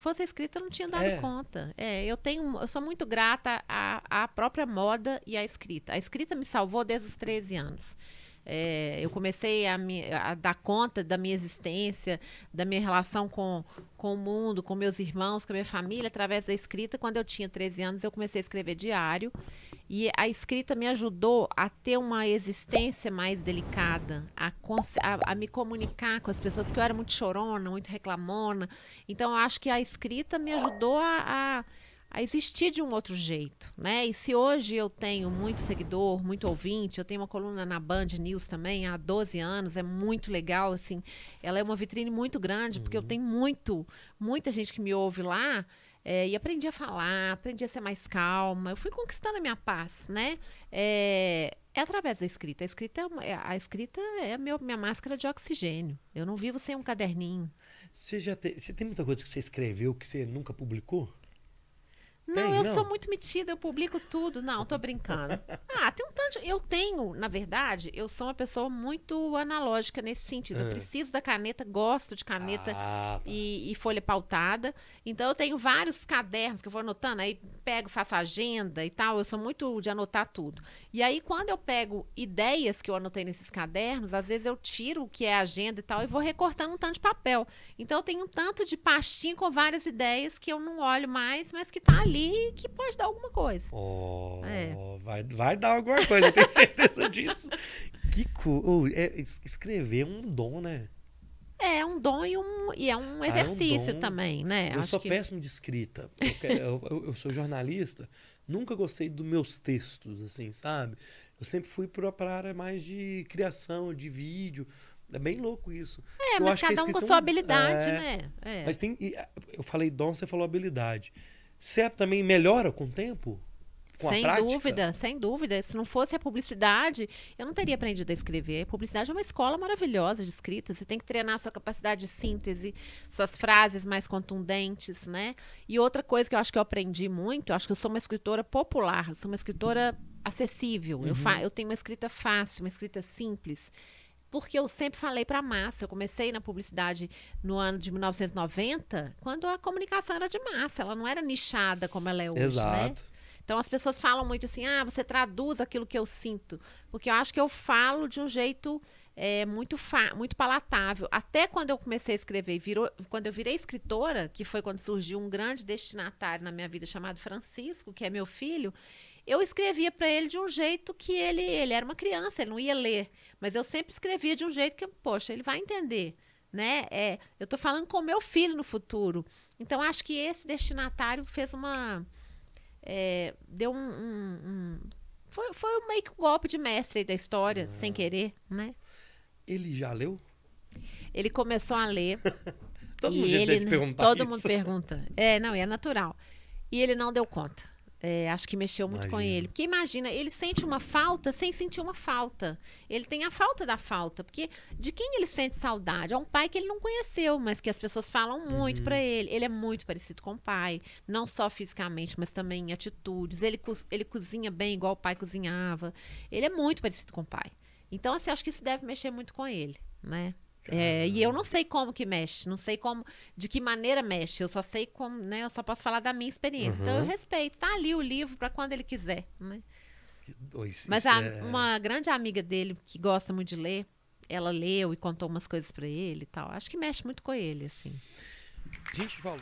fosse escrita, eu não tinha dado É. conta. É, eu tenho, eu sou muito grata à, à própria moda e à escrita. A escrita me salvou desde os 13 anos. É, eu comecei a, me, a dar conta da minha existência, da minha relação com, com o mundo, com meus irmãos, com a minha família, através da escrita. Quando eu tinha 13 anos, eu comecei a escrever diário. E a escrita me ajudou a ter uma existência mais delicada, a, a- a me comunicar com as pessoas, porque eu era muito chorona, muito reclamona. Então, eu acho que a escrita me ajudou a, a, a existir de um outro jeito, né? E se hoje eu tenho muito seguidor, muito ouvinte, eu tenho uma coluna na Band News também há 12 anos, é muito legal, assim. Ela é uma vitrine muito grande, porque eu tenho muito, muita gente que me ouve lá. É, e aprendi a falar, aprendi a ser mais calma. Eu fui conquistando a minha paz, né? É, é através da escrita. A escrita é, é- a escrita é a meu- minha máscara de oxigênio. Eu não vivo sem um caderninho. Você já tem, você tem muita coisa que você escreveu que você nunca publicou? Não, Tem, eu não? sou muito metida, eu publico tudo. Não, tô brincando. Ah, tem um tanto. Eu tenho, na verdade, eu sou uma pessoa muito analógica nesse sentido. Eu Ah. preciso da caneta, gosto de caneta Ah, tá. e, e folha pautada. Então eu tenho vários cadernos que eu vou anotando, aí pego, faço agenda e tal. Eu sou muito de anotar tudo. E aí, quando eu pego ideias que eu anotei nesses cadernos, às vezes eu tiro o que é agenda e tal e vou recortando um tanto de papel. Então eu tenho um tanto de pastinha com várias ideias que eu não olho mais, mas que tá ali e que pode dar alguma coisa. Oh, É. vai, vai dar alguma coisa, eu tenho certeza disso. Que cool. é, es- escrever é um dom, né? É um dom e, um, e é um um exercício dom. também, né? eu Acho sou que- péssimo de escrita. Eu, eu- eu- sou jornalista, nunca gostei dos meus textos, assim, sabe? Eu sempre fui para a área mais de criação, de vídeo. É bem louco isso. É, Eu mas acho que a cada um com a é sua um- habilidade, é, né? É. Mas tem. ah, Eu falei dom, você falou habilidade. Você também melhora com o tempo? Com sem a prática? dúvida, sem dúvida. Se não fosse a publicidade, eu não teria aprendido a escrever. A publicidade é uma escola maravilhosa de escrita. Você tem que treinar a sua capacidade de síntese, suas frases mais contundentes, né? E outra coisa que eu acho que eu aprendi muito, eu acho que eu sou uma escritora popular, eu sou uma escritora acessível. Eu, fa- eu tenho uma escrita fácil, uma escrita simples. Porque eu sempre falei para massa. Eu comecei na publicidade no ano de 1990, quando a comunicação era de massa, ela não era nichada como ela é hoje, né? Então as pessoas falam muito assim: ah, você traduz aquilo que eu sinto. Porque eu acho que eu falo de um jeito é, muito, muito palatável. Até quando eu comecei a escrever, virou, quando eu virei escritora, que foi quando surgiu um grande destinatário na minha vida chamado Francisco, que é meu filho, eu escrevia para ele de um jeito que ele, ele era uma criança, ele não ia ler. Mas eu sempre escrevia de um jeito que, poxa, ele vai entender. Né? É, eu estou falando com meu filho no futuro. Então, acho que esse destinatário fez uma. É, deu um. um- um- foi, foi meio que um golpe de mestre da história, sem querer, né? Ele já leu? Ele começou a ler. Todo mundo ele, Todo isso. mundo pergunta. É, não, é natural. E ele não deu conta. É, acho que mexeu muito com Imagino. ele. Porque imagina, ele sente uma falta sem sentir uma falta. Ele tem a falta da falta. Porque de quem ele sente saudade? É um pai que ele não conheceu, mas que as pessoas falam muito Uhum. pra ele. Ele é muito parecido com o pai. Não só fisicamente, mas também em atitudes. Ele, co- ele cozinha bem igual o pai cozinhava. Ele é muito parecido com o pai. Então, assim, acho que isso deve mexer muito com ele, né? É, e eu não sei como que mexe, não sei como, de que maneira mexe. Eu só sei como, né? Eu só posso falar da minha experiência. Então eu Uhum. respeito. Tá ali o livro para quando ele quiser, né? Isso- Mas a- é- uma grande amiga dele que gosta muito de ler, ela leu e contou umas coisas para ele e tal. Acho que mexe muito com ele, assim. Gente falou.